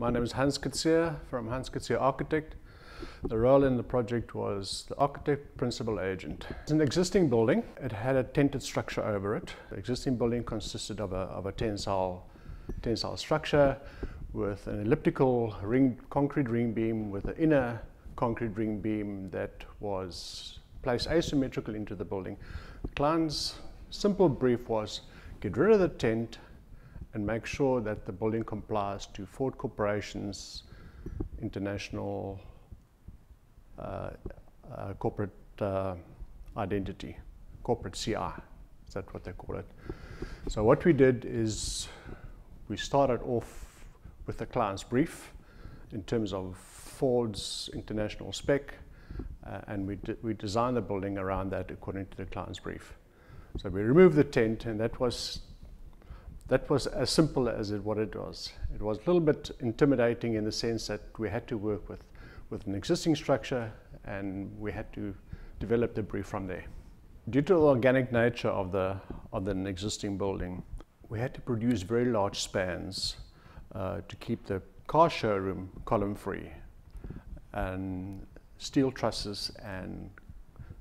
My name is Hans Coetzee from Hans Coetzee Architect. The role in the project was the architect principal agent. It's an existing building. It had a tented structure over it. The existing building consisted of a, of a tensile, tensile structure with an elliptical ring, concrete ring beam with an inner concrete ring beam that was placed asymmetrical into the building. The client's simple brief was get rid of the tent and make sure that the building complies to Ford Corporation's international uh, uh, corporate uh, identity, corporate CI, is that what they call it. So what we did is we started off with the client's brief in terms of Ford's international spec, uh, and we, we designed the building around that according to the client's brief. So we removed the tent, and that was that was as simple as it, what it was. It was a little bit intimidating in the sense that we had to work with with an existing structure and we had to develop the brief from there. Due to the organic nature of the of the existing building, we had to produce very large spans uh, to keep the car showroom column free. And steel trusses and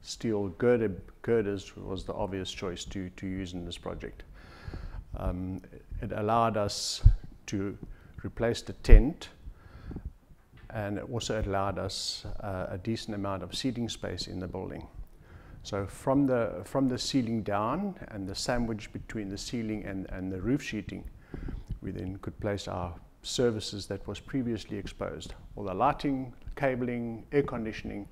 steel girder, girders was the obvious choice to, to use in this project. Um, it allowed us to replace the tent and it also allowed us uh, a decent amount of seating space in the building. So from the, from the ceiling down and the sandwich between the ceiling and, and the roof sheeting, we then could place our services that was previously exposed. All the lighting, cabling, air conditioning,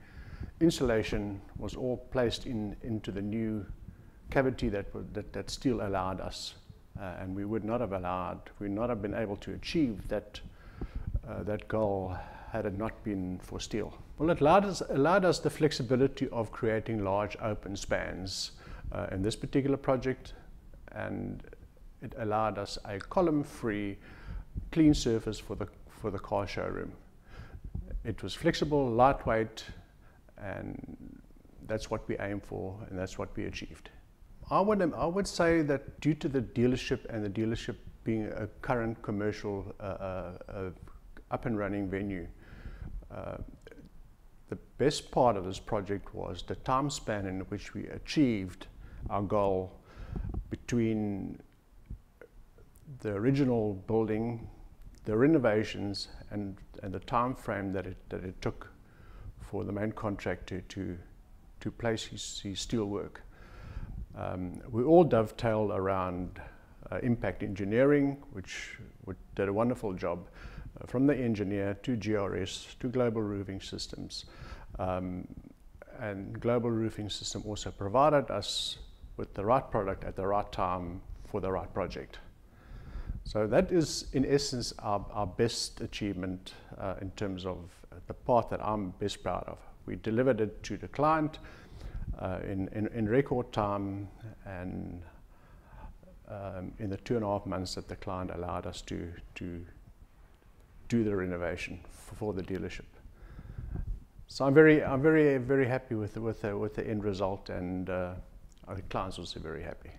insulation was all placed in, into the new cavity that, that, that steel allowed us. Uh, and we would not have allowed, we would not have been able to achieve that, uh, that goal had it not been for steel? Well, it allowed us, allowed us the flexibility of creating large open spans uh, in this particular project, and it allowed us a column-free, clean surface for the, for the car showroom. It was flexible, lightweight, and that's what we aimed for, and that's what we achieved. I would, I would say that due to the dealership and the dealership being a current commercial uh, uh, uh up and running venue, uh, the best part of this project was the time span in which we achieved our goal between the original building, the renovations, and, and the time frame that it, that it took for the main contractor to, to place his, his steel work. Um, we all dovetailed around uh, impact engineering, which, which did a wonderful job from the engineer to GRS to Global Roofing Systems. Um, and Global Roofing System also provided us with the right product at the right time for the right project. So that is, in essence, our, our best achievement uh, in terms of the part that I'm best proud of. We delivered it to the client uh, in, in, in, record time and um, in the two and a half months that the client allowed us to, to do the renovation for the dealership. So I'm very, I'm very, very happy with the, with with the end result, and uh, our clients also very happy.